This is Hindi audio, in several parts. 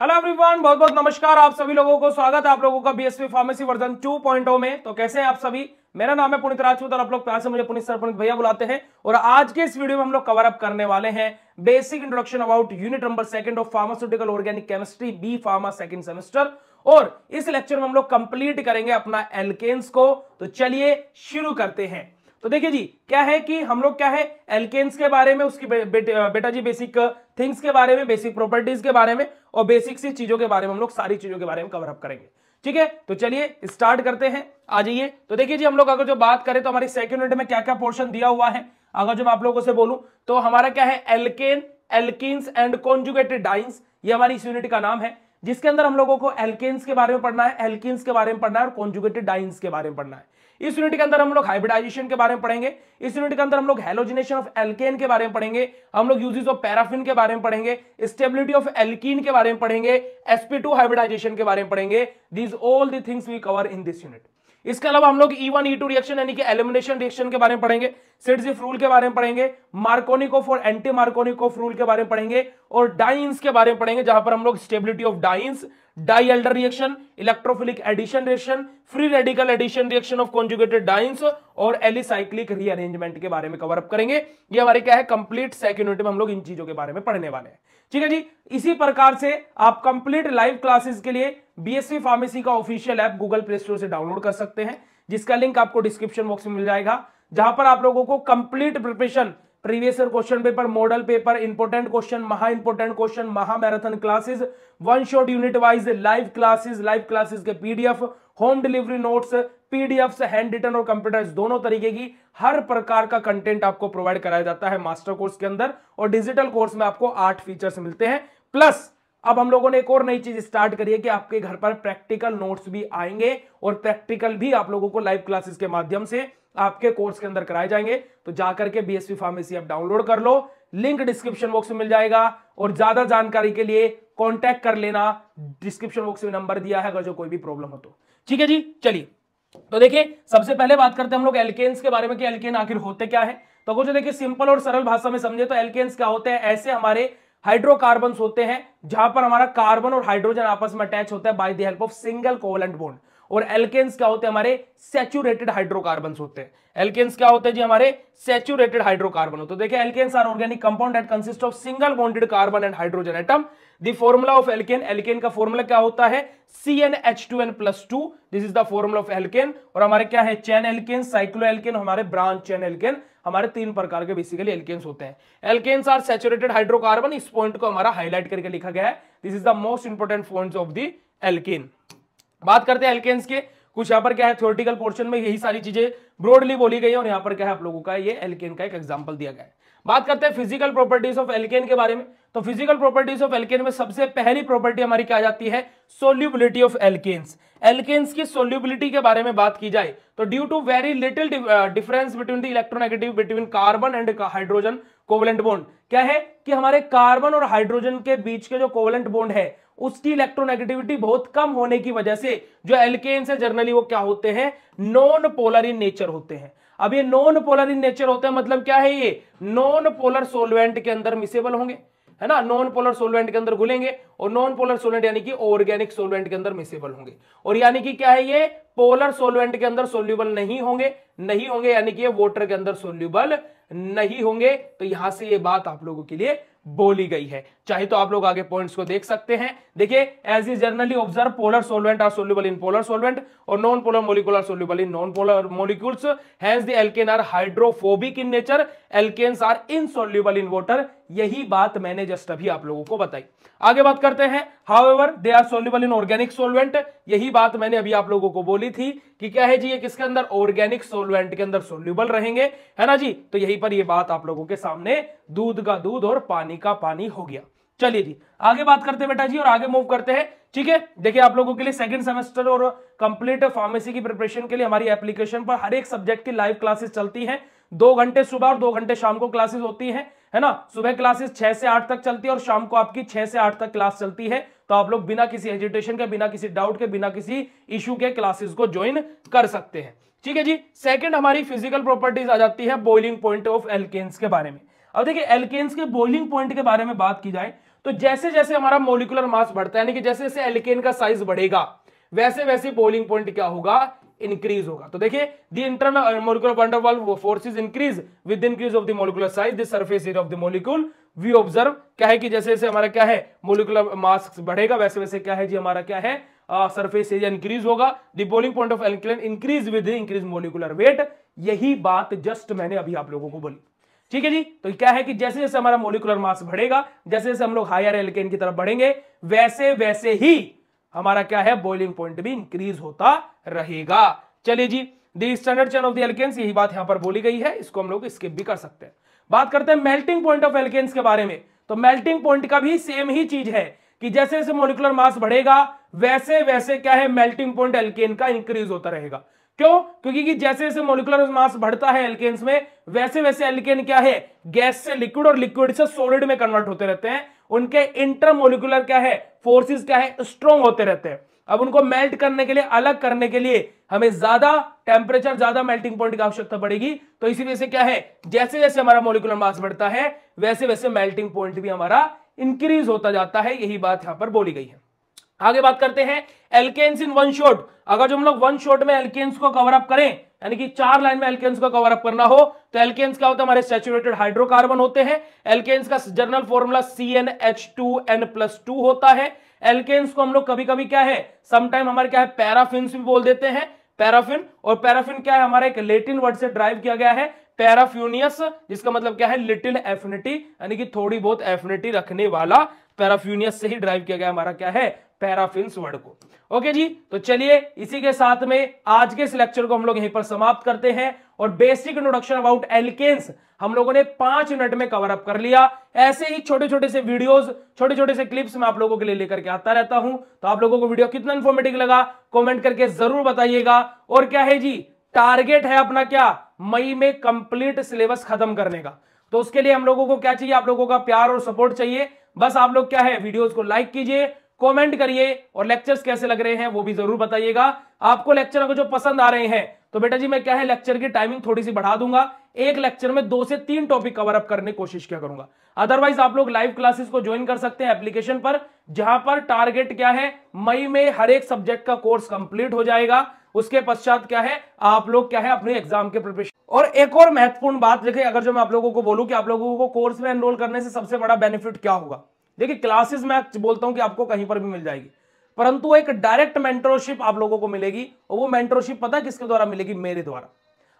हेलो एवरीवन बहुत बहुत नमस्कार आप सभी लोगों को स्वागत है आप लोगों का बीएसपी फार्मेसी वर्जन 2.0 में। तो कैसे हैं आप सभी? मेरा नाम है पुनित राजपूत और आप लोग प्यार से मुझे पुनित सर पुनित भैया बुलाते हैं। और आज के इस वीडियो में हम लोग कवर अप करने वाले हैं basic introduction about unit number second of pharmaceutical organic chemistry B pharma second semester और इस लेक्चर में हम लोग कंप्लीट करेंगे अपना एल्केन्स को। तो चलिए शुरू करते हैं। तो देखिए जी क्या है कि हम लोग क्या है एल्केन्स के बारे में उसकी बे, बे, बेटा जी बेसिक थिंग्स के बारे में बेसिक प्रॉपर्टीज़ के बारे में और बेसिक सी चीज़ों के बारे में हम लोग सारी चीज़ों के बारे में कवरअप करेंगे। ठीक है? तो चलिए स्टार्ट करते हैं। आ जाइए। तो देखिए जी, हम लोग अगर जो बात करें तो हमारी सेकंड यूनिट में क्या क्या पोर्शन दिया हुआ है? अगर जो मैं आप लोगों से बोलूँ तो हमारा क्या है? Alkane alkenes and conjugated dienes ये हमारी इस यूनिट का नाम है। जिसके अंदर हम लोगों को एल्केन्स के बारे में पढ़ना है एल्किन्स के बारे में पढ़ना है और कॉन्जुगेटेड डाइन्स के बारे में पढ़ना है। इस यूनिट के अंदर हम लोग हाइब्रिडाइजेशन के बारे में पढ़ेंगे, इस यूनिट के अंदर हम लोग हेलोजिनेशन ऑफ़ एल्केन के बारे में पढ़ेंगे, हम लोग यूजेस ऑफ़ पैराफिन के बारे में पढ़ेंगे स्टेबिलिटी ऑफ़ एल्कीन के बारे में पढ़ेंगे एसपी टू हाइब्रिडाइजेशन के बारे में पढ़ेंगे। These all the things we cover in this unit इसके अलावा हम लोग E1 E2 रिएक्शन यानी कि एलिमिनेशन रिएक्शन के बारे में पढ़ेंगे सिडजिफ रूल के बारे में पढ़ेंगे मार्कोनिकोफ और एंटी मार्कोनिकोफ रूल के बारे में पढ़ेंगे, और डाइंस के बारे में पढ़ेंगे, जहाँ पर हम लोग stability of dienes Diels Alder reaction electrophilic addition reaction free radical addition reaction of conjugated dienes और एलिसाइक्लिक रीअरेंजमेंट के बारे में कवर अप करेंगे। ये हमारे क्या है? कंप्लीट सेकंड यूनिट में हम लोग इन चीज़ों के बारे में पढ़ने वाले हैं। ठीक है जी? इसी प्रकार से आप कंप्लीट लाइव क्लासेस के लिए बीएससी फार्मेसी का official app Google Play Store से डाउनलोड कर सकते हैं, जिसका लिंक आपको डिस्क्रिप्शन बॉक्स में मिल जाएगा, जहाँ पर आप लोगों को complete preparation, previous question paper, model paper, important question, महा इंपोर्टेंट क्वेश्चन, महा marathon classes, one shot unit wise live classes live classes के PDF, home delivery notes PDF handwritten और कंप्यूटर दोनों तरीके की हर प्रकार का कंटेंट आपको प्रोवाइड कराया जाता है मास्टर कोर्स के अंदर, और डिजिटल कोर्स में आपको आठ फीचर्स मिलते हैं, प्लस अब हम लोगों ने एक और नई चीज़ स्टार्ट करी है कि आपके घर पर प्रैक्टिकल नोट्स भी आएँगे और प्रैक्टिकल भी आप लोगों को लाइव क्लासेस के माध्यम से आपके कोर्स के अंदर कराए जाएँगे। तो जाकर के बीएसपी फार्मेसी आप डाउनलोड कर लो। लिंक डिस्क्रिप्शन बॉक्स में मिल जाएगा और ज़्यादा जानकारी के लिए कॉन्टैक्ट कर लेना। डिस्क्रिप्शन बॉक्स में नंबर दिया है, अगर जो कोई भी प्रॉब्लम हो तो। ठीक है जी? चलिए। तो देखिए, सबसे पहले बात करते हैं हम लोग एल्केन्स के बारे में कि एल्केन आखिर होते क्या है। तो अगर जो देखिए सिंपल और सरल भाषा में समझे तो एल्केन्स क्या होते हैं? ऐसे हमारे हाइड्रोकार्बन होते हैं, जहाँ पर हमारा कार्बन और हाइड्रोजन आपस में अटैच होता है by the help of single covalent bond और एल्केन्स क्या होते हैं? हमारे सेचुरेटेड हाइड्रोकार्बन होते हैं. एल्केन्स क्या होते हैं जी? हमारे सेचुरेटेड हाइड्रोकार्बन होते हैं। देखिए alkanes are organic compound that consist of single bonded carbon and hydrogen atom the formula of alkane alkane का फॉर्मूला क्या होता है? C N H two N plus two this is the formula of alkane और हमारे क्या है? चैन एल्केन साइक्लो एल्केन हमारे ब्रांच चैन एल्केन हमारे तीन प्रकार के बेसिकली एल्केन्स होते हैं। एल्केन्स आर सेचुरेटेड हाइड्रोकार्बन इस पॉइंट को हमारा हाईलाइट करके लिखा गया है। This is the most important point of the alkane बात करते हैं एल्केन्स के। कुछ यहाँ पर क्या है? थ्योरेटिकल पोर्शन में यही सारी चीज़ें ब्रॉडली बोली गई है और यहाँ पर क्या है आप लोगों का? ये एल्केन का एक एग्ज़ाम्पल दिया गया है। बात करते हैं फ़िज़िकल प्रॉपर्टीज़ ऑफ़ एल्केन के बारे में। तो फ़िज़िकल प्रॉपर्टीज़ ऑफ़ एल्केन में सबसे पहली प्रॉपर्टी हमारी क्या जाती है? सोल्यूबिलिटी ऑफ़ एल्केन्स एल्केन्स की सोल्यूबिलिटी के बारे में बात की जाए तो due to very little difference between the electronegative between carbon and hydrogen covalent bond क्या है कि हमारे कार्बन और हाइड्रोजन के बीच के जो कोवलेंट बॉन्ड है, उसकी इलेक्ट्रोनेगेटिविटी बहुत कम होने की वजह से जो एल्केन्स है जनरली वो क्या होते हैं? नॉन पोलर इन नेचर होते हैं। अब ये नॉन पोलर इन नेचर होते हैं मतलब क्या है ये? नॉन पोलर सोलवेंट के अंदर मिसेबल होंगे, है ना? नॉन पोलर सोलवेंट के अंदर घुलेंगे और नॉन पोलर सोलवेंट यानी कि ऑर्गेनिक सोलवेंट के अंदर मिसेबल होंगे। और यानी कि क्या है ये? पोलर सोलवेंट के अंदर सोल्यूबल नहीं होंगे नहीं होंगे यानी कि ये वॉटर के अंदर सोल्यूबल नहीं होंगे। तो यहाँ से ये बात आप लोगों के लिए बोली गई है। चाहे तो आप लोग आगे पॉइंट्स को देख सकते हैं। देखिए as is generally observe polar solvent are soluble in polar solvent और non polar molecular soluble in non polar molecules hence the alkane are hydrophobic in nature alkanes are insoluble in water यही बात मैंने जस्ट अभी आप लोगों को बताई। आगे बात करते हैं। However they are soluble in organic solvent यही बात मैंने अभी आप लोगों को बोली थी कि क्या है जी, ये किसके अंदर? ऑर्गेनिक सोलवेंट के अंदर सोल्यूबल रहेंगे। है ना जी? तो यही पर ये बात आप लोगों के सामने, दूध का दूध और पानी का पानी हो गया। चलिए जी, आगे बात करते हैं बेटा जी और आगे मूव करते हैं। ठीक है? देखिए, आप लोगों के लिए सेकंड सेमेस्टर और कंप्लीट फार्मेसी की प्रिपरेशन के लिए हमारी एप्लीकेशन पर हर एक सब्जेक्ट की लाइव क्लासेस चलती हैं। दो घंटे सुबह और दो घंटे शाम को क्लासेस होती हैं, है ना? सुबह क्लासेस छह से आठ तक चलती है और शाम को आपकी छह से आठ तक क्लास चलती है। तो आप लोग बिना किसी एजुटेशन के, बिना किसी डाउट के, बिना किसी इश्यू के क्लासेस को ज्वाइन कर सकते हैं। ठीक है जी? सेकंड हमारी फ़िज़िकल प्रॉपर्टीज़ आ जाती है बॉइलिंग पॉइंट ऑफ़ एल्केन्स के बारे में। अब देखिए एल्केन्स के बॉइलिंग पॉइंट के बारे में बात की जाए तो जैसे जैसे हमारा मोलिकुलर मास बढ़ता है, यानी कि जैसे जैसे एल्केन का साइज़ बढ़ेगा वैसे वैसे बोलिंग पॉइंट क्या होगा? इंक्रीज होगा। तो देखिए the internal molecular van der Waals forces increase with increase of the molecular size the surface area of the molecule we observe क्या है कि जैसे जैसे हमारा क्या है मोलिकुलर मास बढ़ेगा वैसे वैसे क्या है जी, हमारा क्या है सरफेस एरिया इंक्रीज होगा। The boiling point of alkane increase with increase molecular weight यही बात जस्ट मैंने अभी आप लोगों को बोली। ठीक है जी? तो क्या है कि जैसे जैसे हमारा मोलिकुलर मास बढ़ेगा, जैसे जैसे हम लोग हायर एल्केन की तरफ़ बढ़ेंगे, वैसे वैसे ही हमारा क्या है? बॉइलिंग पॉइंट भी इंक्रीज होता रहेगा। चलिए जी the standard chain of the alkanes यही बात यहाँ पर बोली गई है, इसको हम लोग स्किप भी कर सकते हैं। बात करते हैं मेल्टिंग पॉइंट ऑफ़ एल्केन्स के बारे में। तो मेल्टिंग पॉइंट का भी सेम ही चीज़ है कि जैसे जैसे मोलिकुलर मास बढ़ेगा, वैसे वैसे क्या है? मेल्टिंग पॉइंट एल्केन का इंक्रीज होता रहेगा। क्यों? क्योंकि कि जैसे जैसे मोलिकुलर मास बढ़ता है एल्केन्स में, वैसे वैसे एल्केन क्या है? गैस से लिक्विड और लिक्विड से सॉलिड में कन्वर्ट होते रहते हैं। उनके इंटरमोलिकुलर क्या है? फोर्सेस क्या है? स्ट्रॉन्ग होते रहते हैं। अब उनको मेल्ट करने के लिए, अलग करने के लिए हमें ज़्यादा टेम्परेचर ज़्यादा मेल्टिंग पॉइंट की आवश्यकता पड़ेगी। तो इसी वजह से क्या है? जैसे जैसे हमारा मोलिकुलर मास बढ़ता है, वैसे वैसे मेल्टिंग पॉइंट भी हमारा इंक्रीज होता जाता है। यही बात यहाँ पर बोली गई है। आगे बात करते हैं एल्केन्स इन वन शॉट अगर जो हम लोग वन शॉट में एल्केन्स को कवर अप करें, यानी कि चार लाइन में एल्केन्स को कवर अप करना हो तो एल्केन्स क्या होता है? हमारे सैचुरेटेड हाइड्रोकार्बन होते हैं। एल्केन्स का general formula C N H two N plus two होता है। एल्केन्स को हम लोग कभी कभी क्या है? समटाइम हमारे क्या है? पैराफिन भी बोल देते हैं। पैराफिन और पैराफिन क्या है? हमारा एक लेटिन वर्ड से ड्राइव किया गया है। पैराफ्यूनियस जिसका मतलब क्या है? लिटिल एफिनिटी यानी कि थोड़ी बहुत एफिनिटी रखने वाला पैराफ्यूनियस से ही ड्राइव किया गया हमारा क्या है? पैराफिन्स वर्ड को। ओके जी तो चलिए इसी के साथ में आज के इस लेक्चर को हम लोग यहीं पर समाप्त करते हैं और बेसिक इंट्रोडक्शन अबाउट एल्केन्स हम लोगों ने पाँच मिनट में कवर अप कर लिया। ऐसे ही छोटे छोटे से वीडियोस छोटे छोटे से क्लिप्स मैं आप लोगों के लिए लेकर के आता रहता हूँ। तो आप लोगों को वीडियो कितना इन्फॉर्मेटिव लगा कॉमेंट करके ज़रूर बताइएगा। और क्या है जी टारगेट है अपना क्या? मई में कंप्लीट सिलेबस खत्म करने का। तो उसके लिए हम लोगों को क्या चाहिए? आप लोगों का प्यार और सपोर्ट चाहिए। बस आप लोग क्या है वीडियोस को लाइक कीजिए कमेंट करिए और लेक्चर्स कैसे लग रहे हैं वो भी ज़रूर बताइएगा। आपको लेक्चर अगर जो पसंद आ रहे हैं तो बेटा जी मैं क्या है लेक्चर की टाइमिंग थोड़ी सी बढ़ा दूँगा। एक लेक्चर में दो से तीन टॉपिक कवर अप करने की कोशिश क्या करूँगा। अदरवाइज़ आप लोग लाइव क्लासेस को ज्वाइन कर सकते हैं एप्लीकेशन पर, जहाँ पर टारगेट क्या है, मई में हर एक सब्जेक्ट का कोर्स कंप्लीट हो जाएगा। उसके पश्चात क्या है? आप लोग क्या है? अपने एग्ज़ाम के प्रिपरेशन और एक और महत्वपूर्ण बात देखिए अगर जो मैं आप लोगों को बोलूँ कि आप लोगों को कोर्स में एनरोल करने से सबसे बड़ा बेनिफिट क्या होगा? देखिए क्लासेस में बोलता हूँ कि आपको कहीं पर भी मिल जाएगी। परंतु एक डायरेक्ट मेंटरशिप आप लोगों को मिलेगी, और वो मेंटरशिप पता किसके द्वारा मिलेगी? मेरे द्वारा।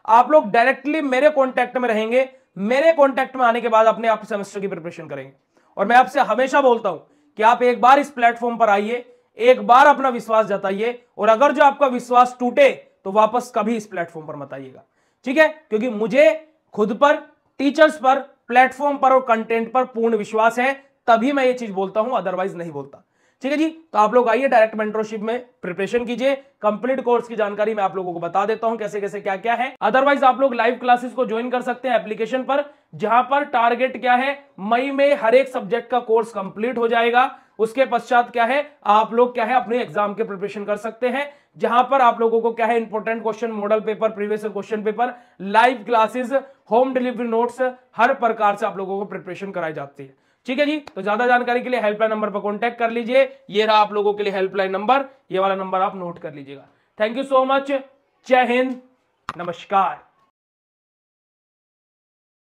आप लोग डायरेक्टली मेरे कॉन्टैक्ट में रहेंगे, मेरे कॉन्टैक्ट में आने के बाद अपने आप सेमेस्टर की प्रिपरेशन करेंगे। और मैं आपसे हमेशा बोलता हूँ कि आप एक बार इस प्लेटफॉर्म पर आइए एक बार अपना विश्वास जताइए और अगर जो आपका विश्वास टूटे तो वापस कभी इस प्लेटफॉर्म पर मत आइएगा। ठीक है? क्योंकि मुझे खुद पर टीचर्स पर प्लेटफॉर्म पर और कंटेंट पर पूर्ण विश्वास है, तभी मैं ये चीज़ बोलता हूँ अदरवाइज़ नहीं बोलता। ठीक है जी? तो आप लोग आइए डायरेक्ट मेंटरशिप में प्रिपरेशन कीजिए। कंप्लीट कोर्स की जानकारी मैं आप लोगों को बता देता हूँ, कैसे कैसे, क्या क्या है। अदरवाइज़ आप लोग लाइव क्लासेस को ज्वाइन कर सकते हैं एप्लीकेशन पर, जहाँ पर टारगेट क्या है? मई में हर एक सब्जेक्ट का कोर्स कंप्लीट हो जाएगा। उसके पश्चात क्या है, आप लोग क्या है, अपने एग्ज़ाम के प्रिपरेशन कर सकते हैं, जहाँ पर आप लोगों को क्या है important question model paper previous question paper live classes home delivery notes हर प्रकार से आप लोगों को प्रिपरेशन कराई जाती है। ठीक है जी? तो ज़्यादा जानकारी के लिए हेल्पलाइन नंबर पर कॉन्टैक्ट कर लीजिए। ये रहा आप लोगों के लिए हेल्पलाइन नंबर ये वाला नंबर आप नोट कर लीजिएगा। थैंक यू सो मच जय हिंद नमस्कार